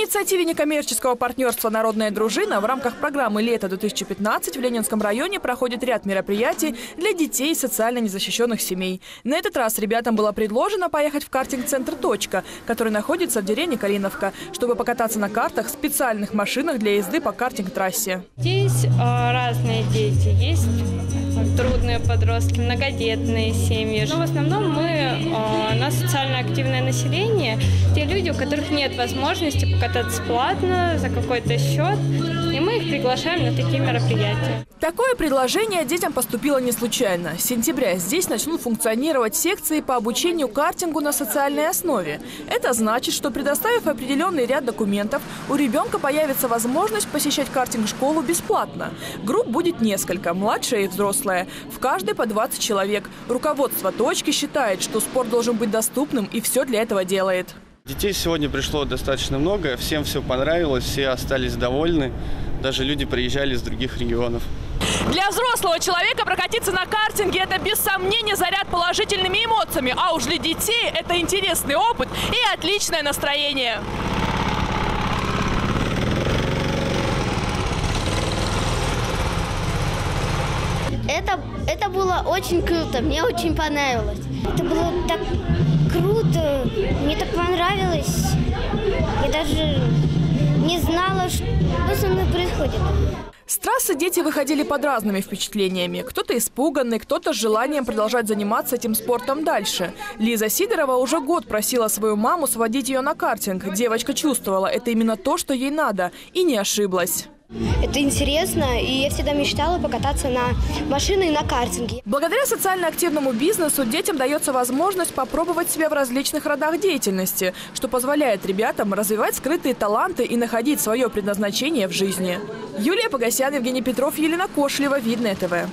инициативе некоммерческого партнерства «Народная дружина» в рамках программы «Лето-2015» в Ленинском районе проходит ряд мероприятий для детей социально незащищенных семей. На этот раз ребятам было предложено поехать в картинг-центр «Точка», который находится в деревне Калиновка, чтобы покататься на картах специальных машинах для езды по картинг-трассе. Здесь э, разные дети. Есть трудные подростки, многодетные семьи. Но в основном мы э, на социально активное население, те люди, у которых нет возможности покататься платно за какой-то счет, и мы их приглашаем на такие мероприятия. Такое предложение детям поступило не случайно. С сентября здесь начнут функционировать секции по обучению картингу на социальной основе. Это значит, что предоставив определенный ряд документов, у ребенка появится возможность посещать картинг-школу бесплатно. Групп будет несколько, младшая и взрослая. В каждой по 20 человек. Руководство точки считает, что спорт должен быть доступным и все для этого делает. Детей сегодня пришло достаточно много, всем все понравилось, все остались довольны. Даже люди приезжали из других регионов. Для взрослого человека прокатиться на картинге – это без сомнения заряд положительными эмоциями. А уж для детей – это интересный опыт и отличное настроение. Это, это было очень круто, мне очень понравилось. Это было так круто, мне так понравилось. Я даже не знала, что со мной происходит. С трассы дети выходили под разными впечатлениями. Кто-то испуганный, кто-то с желанием продолжать заниматься этим спортом дальше. Лиза Сидорова уже год просила свою маму сводить ее на картинг. Девочка чувствовала, это именно то, что ей надо, и не ошиблась. Это интересно, и я всегда мечтала покататься на машине и на картинге. Благодаря социально активному бизнесу детям дается возможность попробовать себя в различных родах деятельности, что позволяет ребятам развивать скрытые таланты и находить свое предназначение в жизни. Юлия Погосян, Евгений Петров, Елена Кошлева, Видное ТВ.